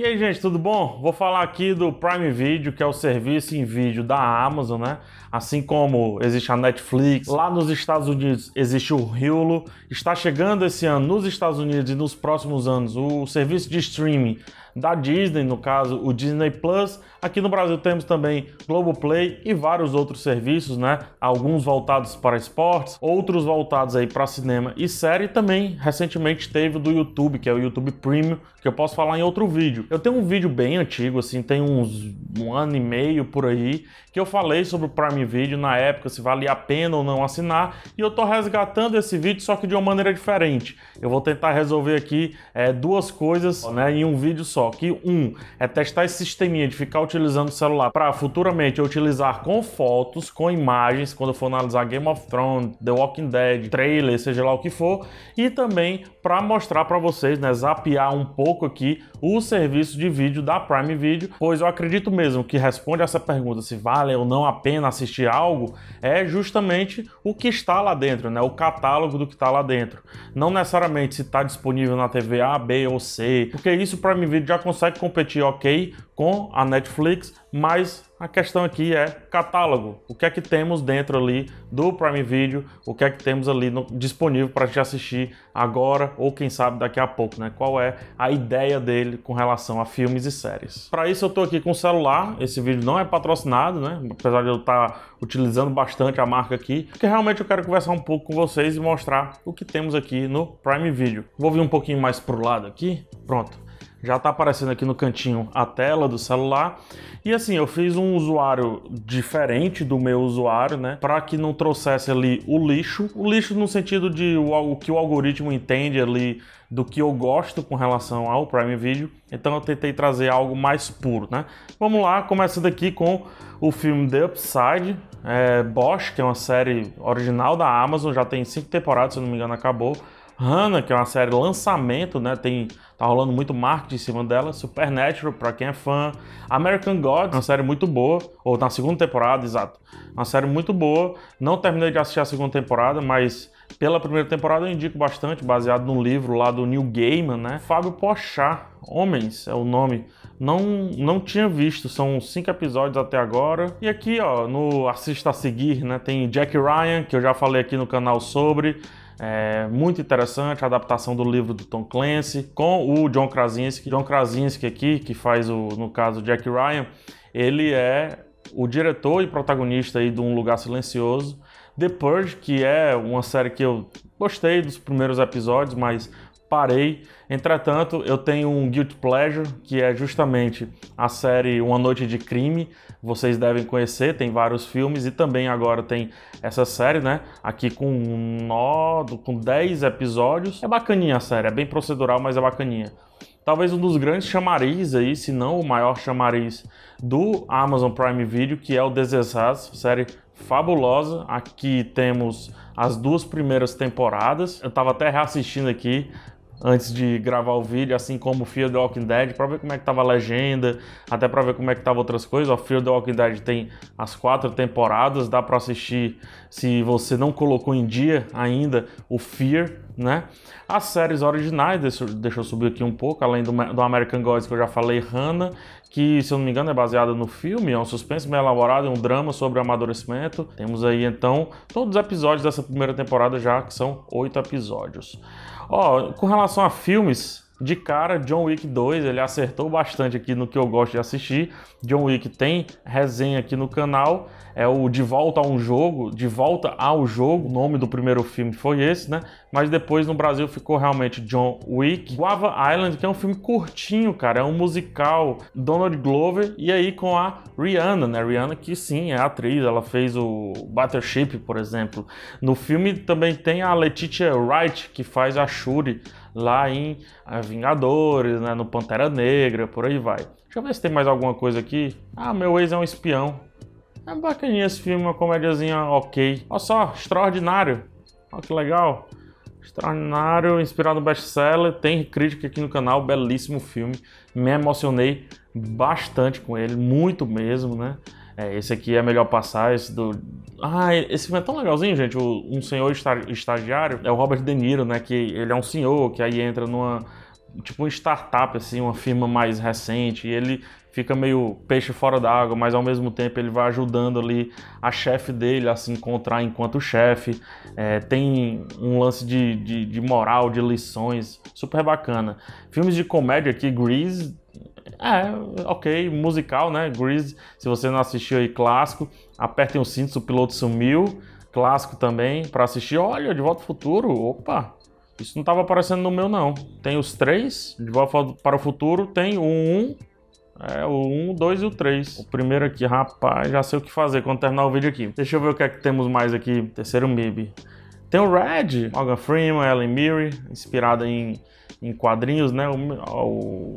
E aí, gente, tudo bom? Vou falar aqui do Prime Video, que é o serviço em vídeo da Amazon, né? Assim como existe a Netflix, lá nos Estados Unidos existe o Hulu. Está chegando esse ano nos Estados Unidos e nos próximos anos o serviço de streaming da Disney, no caso o Disney Plus. Aqui no Brasil temos também Globoplay e vários outros serviços, né? Alguns voltados para esportes, outros voltados aí para cinema e série. Também recentemente teve do YouTube, que é o YouTube Premium, que eu posso falar em outro vídeo. Eu tenho um vídeo bem antigo, assim, tem uns um ano e meio por aí, que eu falei sobre o Prime Video na época, se valia a pena ou não assinar, e eu tô resgatando esse vídeo, só que de uma maneira diferente. Eu vou tentar resolver aqui é, duas coisas né, em um vídeo só só que um é testar esse sisteminha de ficar utilizando o celular para futuramente utilizar com fotos, com imagens, quando for analisar Game of Thrones, The Walking Dead, trailer, seja lá o que for, e também para mostrar para vocês, né, zapear um pouco aqui o serviço de vídeo da Prime Video, pois eu acredito mesmo que responde essa pergunta se vale ou não a pena assistir algo, é justamente o que está lá dentro, né, o catálogo do que está lá dentro. Não necessariamente se está disponível na TV A, B ou C, porque isso Prime Video já consegue competir ok com a Netflix, mas a questão aqui é catálogo. O que é que temos dentro ali do Prime Video? O que é que temos ali no, disponível para te assistir agora ou quem sabe daqui a pouco, né? Qual é a ideia dele com relação a filmes e séries? Para isso eu estou aqui com o celular. Esse vídeo não é patrocinado, né? Apesar de eu estar tá utilizando bastante a marca aqui, porque realmente eu quero conversar um pouco com vocês e mostrar o que temos aqui no Prime Video. Vou vir um pouquinho mais pro lado aqui. Pronto já está aparecendo aqui no cantinho a tela do celular. E assim, eu fiz um usuário diferente do meu usuário, né? Para que não trouxesse ali o lixo. O lixo no sentido de o, que o algoritmo entende ali do que eu gosto com relação ao Prime Video. Então eu tentei trazer algo mais puro, né? Vamos lá, começando aqui com o filme The Upside, é, Bosch, que é uma série original da Amazon, já tem cinco temporadas, se não me engano, acabou. Hannah, que é uma série lançamento, né? Tem tá rolando muito marketing em cima dela. Supernatural, para quem é fã. American Gods, uma série muito boa, ou na segunda temporada, exato. Uma série muito boa. Não terminei de assistir a segunda temporada, mas pela primeira temporada eu indico bastante, baseado no livro lá do Neil Gaiman, né? Fábio Pochá, Homens é o nome. Não, não tinha visto, são cinco episódios até agora. E aqui, ó, no Assista a Seguir, né? Tem Jack Ryan, que eu já falei aqui no canal sobre. É muito interessante a adaptação do livro do Tom Clancy com o John Krasinski. John Krasinski aqui, que faz o, no caso, Jack Ryan, ele é o diretor e protagonista aí de Um Lugar Silencioso. The Purge, que é uma série que eu gostei dos primeiros episódios, mas parei. Entretanto, eu tenho um guilty pleasure, que é justamente a série Uma Noite de Crime. Vocês devem conhecer, tem vários filmes e também agora tem essa série, né? Aqui com nó, com 10 episódios. É bacaninha a série, é bem procedural, mas é bacaninha. Talvez um dos grandes chamariz aí, se não o maior chamariz do Amazon Prime Video, que é o This série fabulosa. Aqui temos as duas primeiras temporadas. Eu estava até reassistindo aqui antes de gravar o vídeo, assim como Fear the Walking Dead, para ver como é que tava a legenda, até para ver como é que tava outras coisas. O Fear the Walking Dead tem as quatro temporadas, dá para assistir se você não colocou em dia ainda o Fear, né? As séries originais, deixa, deixa eu subir aqui um pouco, além do, do American Gods que eu já falei, Hannah, que se eu não me engano é baseada no filme, é um suspense bem elaborado, é um drama sobre amadurecimento. Temos aí então todos os episódios dessa primeira temporada já, que são oito episódios. Ó, com relação a filmes, de cara, John Wick 2, ele acertou bastante aqui no que eu gosto de assistir. John Wick tem resenha aqui no canal, é o De Volta a um Jogo, De Volta ao Jogo, o nome do primeiro filme foi esse, né? Mas depois no Brasil ficou realmente John Wick. Guava Island, que é um filme curtinho, cara, é um musical, Donald Glover, e aí com a Rihanna, né? Rihanna que sim, é atriz, ela fez o Battleship, por exemplo. No filme também tem a Letitia Wright, que faz a Shuri, lá em Vingadores, né, no Pantera Negra, por aí vai. Deixa eu ver se tem mais alguma coisa aqui. Ah, meu ex é um espião. É bacaninha esse filme, uma comédiazinha ok. Olha só, extraordinário. Olha que legal. Extraordinário, inspirado no best-seller. Tem crítica aqui no canal, belíssimo filme. Me emocionei bastante com ele, muito mesmo, né? É, esse aqui é melhor passar, esse do... Ah, esse filme é tão legalzinho, gente. O, um senhor estagiário é o Robert De Niro, né? Que ele é um senhor que aí entra numa tipo uma startup, assim, uma firma mais recente, e ele fica meio peixe fora d'água, mas ao mesmo tempo ele vai ajudando ali a chefe dele a se encontrar enquanto chefe. É, tem um lance de, de, de, moral, de lições, super bacana. Filmes de comédia aqui, Grease, é, ok, musical, né? Grease, se você não assistiu aí, clássico. Apertem os cintos, o piloto sumiu. Clássico também, para assistir. Olha, De Volta ao Futuro, opa, isso não estava aparecendo no meu, não. Tem os três, De Volta para o Futuro, tem o 1, é, o 1, 2 e o 3. O primeiro aqui, rapaz, já sei o que fazer quando terminar o vídeo aqui. Deixa eu ver o que é que temos mais aqui. Terceiro MIB. Tem o Red, Morgan Freeman, Ellen Mirren, inspirada em, em quadrinhos, né? O, o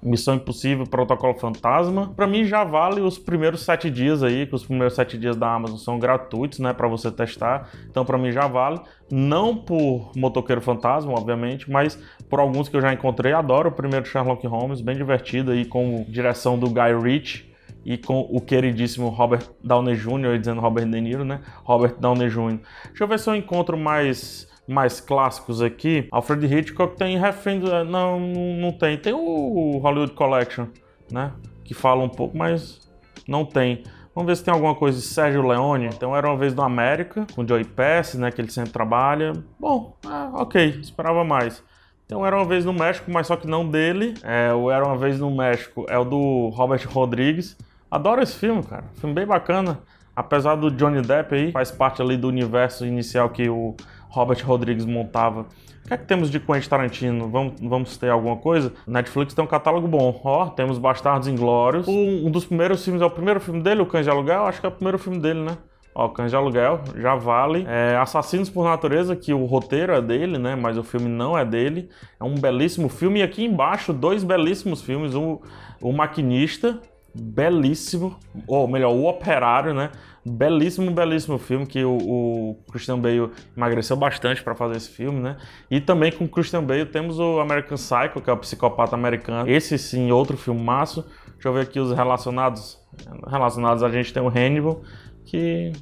Missão Impossível, Protocolo Fantasma. Para mim já vale os primeiros sete dias aí, que os primeiros sete dias da Amazon são gratuitos, né, para você testar. Então para mim já vale. Não por Motoqueiro Fantasma, obviamente, mas por alguns que eu já encontrei. Adoro o primeiro Sherlock Holmes, bem divertido aí com direção do Guy Ritchie e com o queridíssimo Robert Downey Jr., dizendo Robert De Niro, né? Robert Downey Jr. Deixa eu ver se eu encontro mais mais clássicos aqui, Alfred Hitchcock tem refém do... não, não tem. Tem o Hollywood Collection, né? Que fala um pouco, mas não tem. Vamos ver se tem alguma coisa de Sérgio Leone. Então era uma vez no América, com Joey Pass, né? Que ele sempre trabalha. Bom, é, ok, esperava mais. Então era uma vez no México, mas só que não dele. É, o Era uma vez no México é o do Robert Rodrigues. Adoro esse filme, cara. Filme bem bacana. Apesar do Johnny Depp aí, faz parte ali do universo inicial que o Robert Rodrigues montava. O que é que temos de Quentin Tarantino? Vamos, vamos ter alguma coisa? Netflix tem um catálogo bom. Ó, temos Bastardos Inglórios. Um, um dos primeiros filmes, é o primeiro filme dele, O Cães de Aluguel? Acho que é o primeiro filme dele, né? Ó, Cães de Aluguel, já vale. É, Assassinos por Natureza, que o roteiro é dele, né? Mas o filme não é dele. É um belíssimo filme. E aqui embaixo, dois belíssimos filmes. O, o Maquinista, belíssimo. Ou melhor, O Operário, né? Belíssimo, belíssimo filme que o, o Christian Bale emagreceu bastante para fazer esse filme, né? E também com o Christian Bale temos o American Psycho, que é o psicopata americano. Esse sim, outro filmaço. Deixa eu ver aqui os relacionados. Relacionados a gente tem o Hannibal, que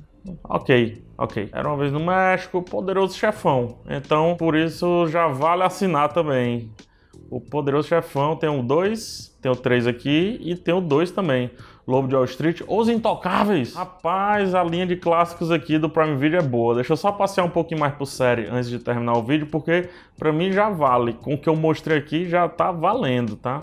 Ok, ok. Era uma vez no México, poderoso chefão. Então, por isso já vale assinar também. O poderoso chefão tem o 2, tem o 3 aqui e tem o 2 também. Lobo de Wall Street, Os Intocáveis. Rapaz, a linha de clássicos aqui do Prime Video é boa. Deixa eu só passear um pouquinho mais por série antes de terminar o vídeo, porque para mim já vale. Com o que eu mostrei aqui já tá valendo, tá?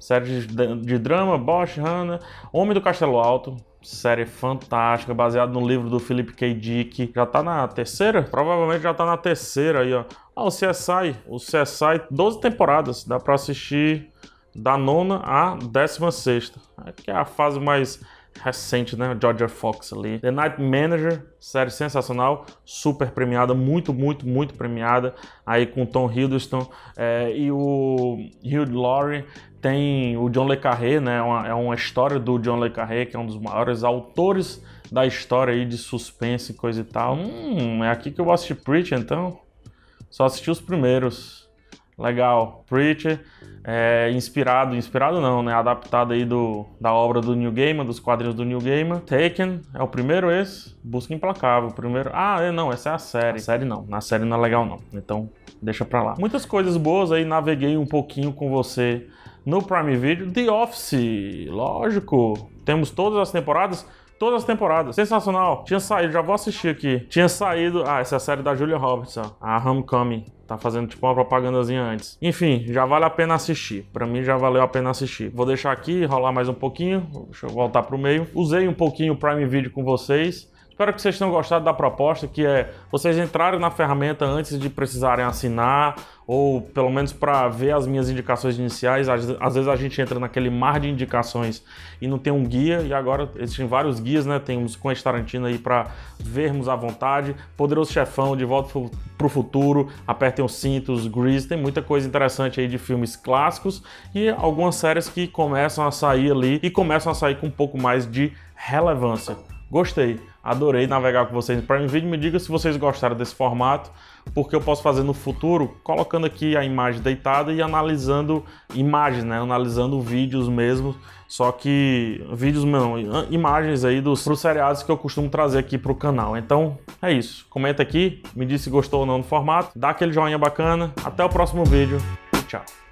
Série de, de drama, Bosch, Hannah, Homem do Castelo Alto, série fantástica, baseada no livro do Philip K. Dick. Já tá na terceira? Provavelmente já tá na terceira aí, ó. Ah, o CSI. O CSI, 12 temporadas. Dá pra assistir da nona à décima sexta. Que é a fase mais recente, né? Georgia Fox ali. The Night Manager, série sensacional, super premiada, muito, muito, muito premiada. Aí com Tom Hiddleston é, e o Hugh Laurie. Tem o John Le Carré, né? Uma, é uma história do John Le Carré, que é um dos maiores autores da história aí de suspense e coisa e tal. Hum, é aqui que eu vou assistir Preacher, então. Só assisti os primeiros. Legal. Preacher, é, inspirado, inspirado não, né? Adaptado aí do, da obra do New Gaiman, dos quadrinhos do New Gaiman. Taken, é o primeiro esse. Busca Implacável, o primeiro... Ah, é, não, essa é a série. A série não, na série não é legal não. Então, deixa pra lá. Muitas coisas boas aí, naveguei um pouquinho com você no Prime Video. The Office, lógico. Temos todas as temporadas todas as temporadas. Sensacional. Tinha saído, já vou assistir aqui. Tinha saído. Ah, essa é a série da Julia Roberts, ó. A Homecoming. Tá fazendo tipo uma propagandazinha antes. Enfim, já vale a pena assistir. Para mim já valeu a pena assistir. Vou deixar aqui, rolar mais um pouquinho. Deixa eu voltar pro meio. Usei um pouquinho o Prime Video com vocês. Espero que vocês tenham gostado da proposta, que é vocês entrarem na ferramenta antes de precisarem assinar, ou pelo menos para ver as minhas indicações iniciais. Às, vezes a gente entra naquele mar de indicações e não tem um guia, e agora existem vários guias, né? Temos com Tarantino aí para vermos à vontade. Poderoso Chefão, De Volta para o Futuro, Apertem os Cintos, Grease, tem muita coisa interessante aí de filmes clássicos e algumas séries que começam a sair ali e começam a sair com um pouco mais de relevância. Gostei. Adorei navegar com vocês no Prime Video. Me diga se vocês gostaram desse formato, porque eu posso fazer no futuro colocando aqui a imagem deitada e analisando imagens, né? Analisando vídeos mesmo. Só que vídeos não, imagens aí dos seriados que eu costumo trazer aqui para o canal. Então é isso. Comenta aqui, me diz se gostou ou não do formato, dá aquele joinha bacana. Até o próximo vídeo tchau.